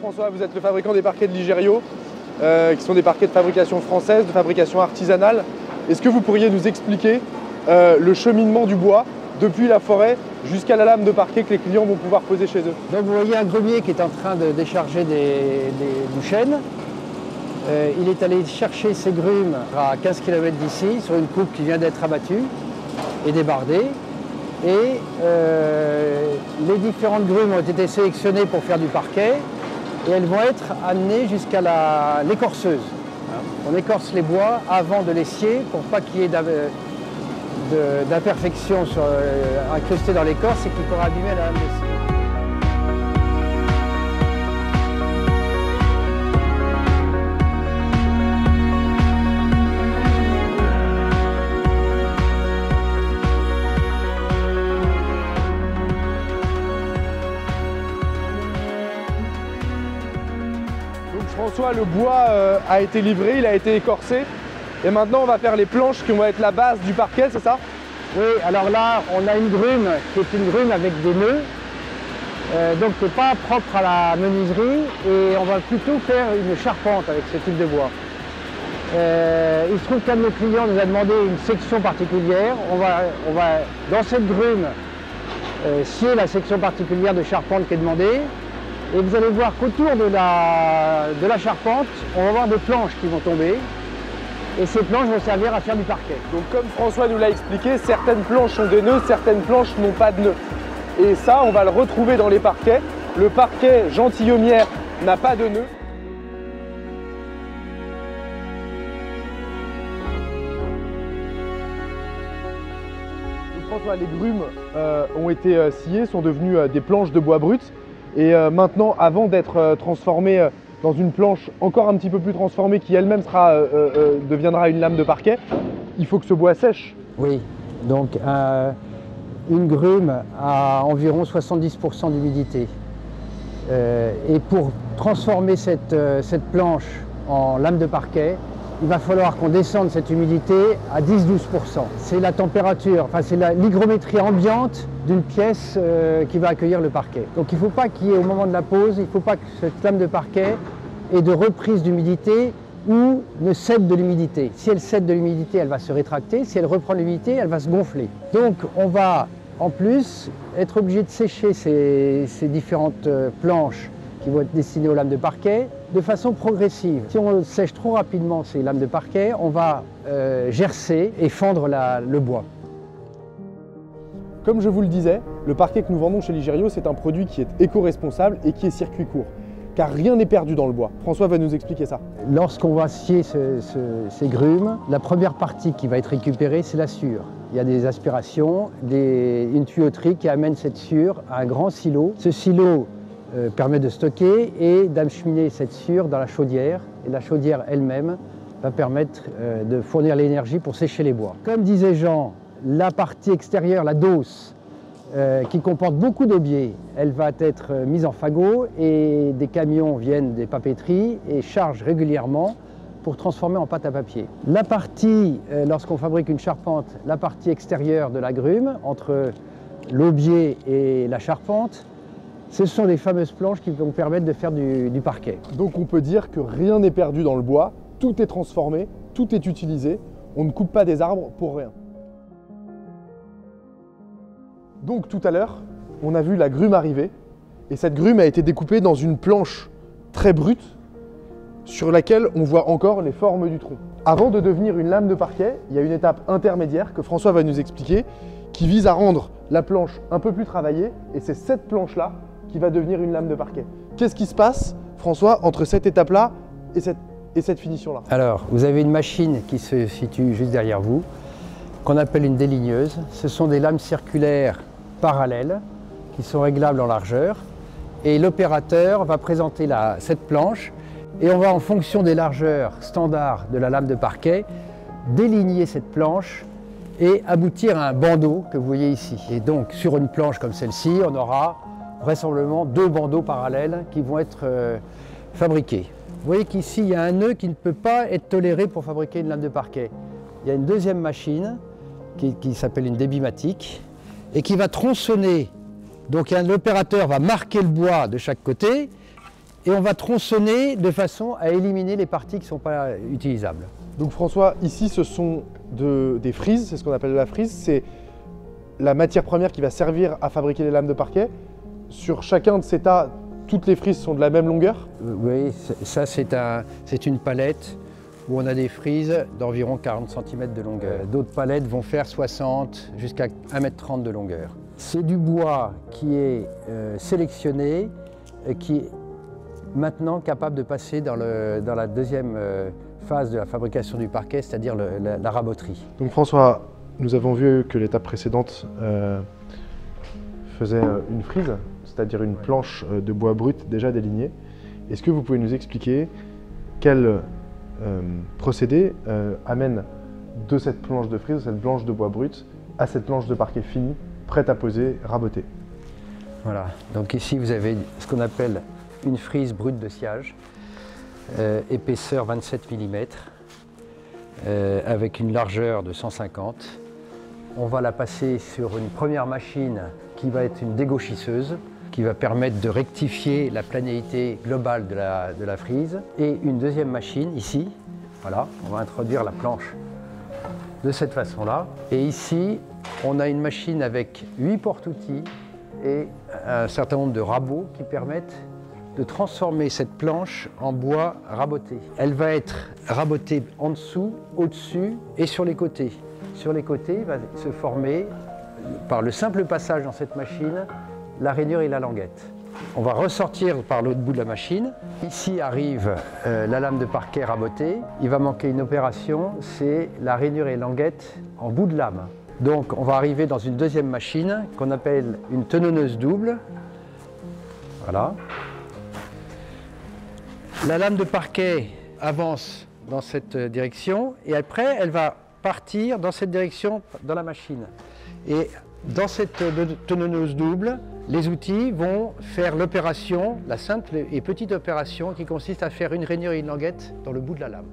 François, vous êtes le fabricant des parquets de Ligério, euh, qui sont des parquets de fabrication française, de fabrication artisanale. Est-ce que vous pourriez nous expliquer euh, le cheminement du bois depuis la forêt jusqu'à la lame de parquet que les clients vont pouvoir poser chez eux? Donc vous voyez un grumier qui est en train de décharger des, des-. Euh, il est allé chercher ses grumes à 15 km d'ici, sur une coupe qui vient d'être abattue et débardée. Et les différentes grumes ont été sélectionnées pour faire du parquet et elles vont être amenées jusqu'à l'écorceuse. On écorce les bois avant de les scier pour pas qu'il y ait d'imperfections euh, incrustées dans l'écorce et qui pourraient abîmer la lame de. François, le bois euh, a été livré, il a été écorcé. Et maintenant, on va faire les planches qui vont être la base du parquet, c'est ça? Oui, alors là, on a une grume qui est une grume avec des nœuds, euh, donc qui n'est pas propre à la menuiserie, et on va plutôt faire une charpente avec ce type de bois. Euh, il se trouve qu'un de nos clients nous a demandé une section particulière. On va, dans cette grume, scier la section particulière de charpente qui est demandée. Et vous allez voir qu'autour de la, de la charpente, on va avoir des planches qui vont tomber. Et ces planches vont servir à faire du parquet. Donc comme François nous l'a expliqué, certaines planches ont des nœuds, certaines planches n'ont pas de nœuds. Et ça, on va le retrouver dans les parquets. Le parquet gentilhommière n'a pas de nœuds. François, les grumes euh, ont été euh, sciées, sont devenues euh, des planches de bois brut. Et euh, maintenant, avant d'être euh, transformées euh, dans une planche encore un petit peu plus transformée qui elle-même deviendra une lame de parquet, il faut que ce bois sèche. Oui, donc une grume a environ 70% d'humidité. Et pour transformer cette planche en lame de parquet, il va falloir qu'on descende cette humidité à 10-12%. C'est la température, enfin c'est l'hygrométrie ambiante d'une pièce euh, qui va accueillir le parquet. Donc il ne faut pas qu'il y ait au moment de la pose, il ne faut pas que cette lame de parquet ait de reprise d'humidité ou ne cède de l'humidité. Si elle cède de l'humidité, elle va se rétracter. Si elle reprend l'humidité, elle va se gonfler. Donc on va en plus être obligé de sécher ces, ces différentes euh, planches qui vont être destinées aux lames de parquet de façon progressive. Si on sèche trop rapidement ces lames de parquet, on va euh, gercer et fendre la- le bois. Comme je vous le disais, le parquet que nous vendons chez Ligério, c'est un produit qui est éco-responsable et qui est circuit court. Car rien n'est perdu dans le bois. François va nous expliquer ça. Lorsqu'on va scier ce- ce- ces grumes, la première partie qui va être récupérée, c'est la sciure. Il y a des aspirations, des- une tuyauterie qui amène cette sciure à un grand silo. Ce silo euh, permet de stocker et d'acheminer cette sciure dans la chaudière. Et la chaudière elle-même va permettre euh, de fournir l'énergie pour sécher les bois. Comme disait Jean, la partie extérieure, la dose, euh, qui comporte beaucoup d'aubiers. Elle va être mise en fagot et des camions viennent des papeteries et chargent régulièrement pour transformer en pâte à papier. La partie, lorsqu'on fabrique une charpente, la partie extérieure de la grume, entre l'aubier et la charpente, ce sont les fameuses planches qui vont permettre de faire du, parquet. Donc on peut dire que rien n'est perdu dans le bois, tout est transformé, tout est utilisé, on ne coupe pas des arbres pour rien. Donc tout à l'heure, on a vu la grume arriver, et cette grume a été découpée dans une planche très brute sur laquelle on voit encore les formes du tronc. Avant de devenir une lame de parquet, il y a une étape intermédiaire que François va nous expliquer, qui vise à rendre la planche un peu plus travaillée, et c'est cette planche-là qui va devenir une lame de parquet. Qu'est-ce qui se passe, François, entre cette étape-là et cette, et cette finition-là Alors, vous avez une machine qui se situe juste derrière vous, qu'on appelle une déligneuse. Ce sont des lames circulaires parallèles qui sont réglables en largeur. Et l'opérateur va présenter cette planche et on va, en fonction des largeurs standards de la lame de parquet, déligner cette planche et aboutir à un bandeau que vous voyez ici. Et donc, sur une planche comme celle-ci, on aura vraisemblablement deux bandeaux parallèles qui vont être euh, fabriqués. Vous voyez qu'ici, il y a un nœud qui ne peut pas être toléré pour fabriquer une lame de parquet. Il y a une deuxième machine qui, s'appelle une débimatique et qui va tronçonner. Donc l'opérateur va marquer le bois de chaque côté et on va tronçonner de façon à éliminer les parties qui ne sont pas utilisables. Donc François, ici ce sont des frises, c'est ce qu'on appelle la frise, c'est la matière première qui va servir à fabriquer les lames de parquet. Sur chacun de ces tas, toutes les frises sont de la même longueur euh, Oui, ça c'est une palette où on a des frises d'environ 40 cm de longueur. D'autres palettes vont faire 60 jusqu'à 1m30 de longueur. C'est du bois qui est euh, sélectionné, et qui est maintenant capable de passer dans, la deuxième euh, phase de la fabrication du parquet, c'est-à-dire la, raboterie. Donc François, nous avons vu que l'étape précédente euh, faisait une frise, c'est-à-dire une planche de bois brut déjà délignée. Est-ce que vous pouvez nous expliquer quel procédé amène de cette planche de frise, cette planche de bois brut, à cette planche de parquet finie prête à poser, rabotée. Voilà, donc ici vous avez ce qu'on appelle une frise brute de sciage, euh, épaisseur 27 mm, euh, avec une largeur de 150. On va la passer sur une première machine qui va être une dégauchisseuse, qui va permettre de rectifier la planéité globale de la, frise. Et une deuxième machine ici, voilà, on va introduire la planche de cette façon-là. Et ici, on a une machine avec 8 portes-outils et un certain nombre de rabots qui permettent de transformer cette planche en bois raboté. Elle va être rabotée en dessous, au-dessus et sur les côtés. Sur les côtés va se former, par le simple passage dans cette machine, la rainure et la languette. On va ressortir par l'autre bout de la machine. Ici arrive euh, la lame de parquet rabotée. Il va manquer une opération, c'est la rainure et languette en bout de lame. Donc on va arriver dans une deuxième machine qu'on appelle une tenonneuse double. Voilà. La lame de parquet avance dans cette direction et après elle va partir dans cette direction dans la machine. Et dans cette tenonneuse double, les outils vont faire l'opération, la simple et petite opération qui consiste à faire une rainure et une languette dans le bout de la lame.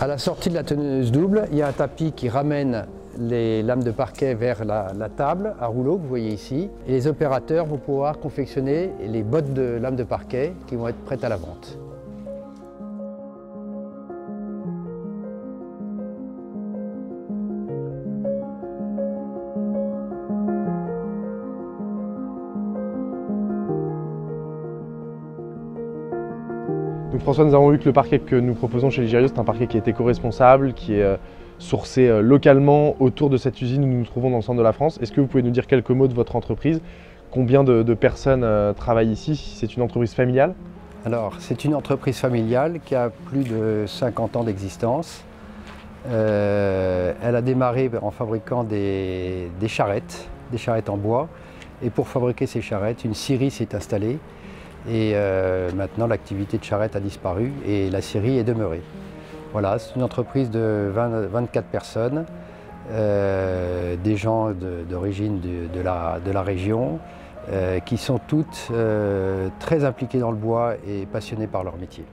À la sortie de la teneuse double, il y a un tapis qui ramène les lames de parquet vers la, table à rouleau que vous voyez ici. Et les opérateurs vont pouvoir confectionner les bottes de lames de parquet qui vont être prêtes à la vente. François, nous avons vu que le parquet que nous proposons chez Ligerio, c'est un parquet qui est éco-responsable, qui est euh, sourcé euh, localement autour de cette usine où nous nous trouvons dans le centre de la France. Est-ce que vous pouvez nous dire quelques mots de votre entreprise? Combien de, personnes euh, travaillent ici? C'est une entreprise familiale? Alors, c'est une entreprise familiale qui a plus de 50 ans d'existence. elle a démarré en fabriquant des charrettes, des charrettes en bois. Et pour fabriquer ces charrettes, une scierie s'est installée et euh, maintenant, l'activité de charrette a disparu et la scierie est demeurée. Voilà, c'est une entreprise de 24 personnes, euh, des gens d'origine de, la, région, euh, qui sont toutes très impliquées dans le bois et passionnées par leur métier.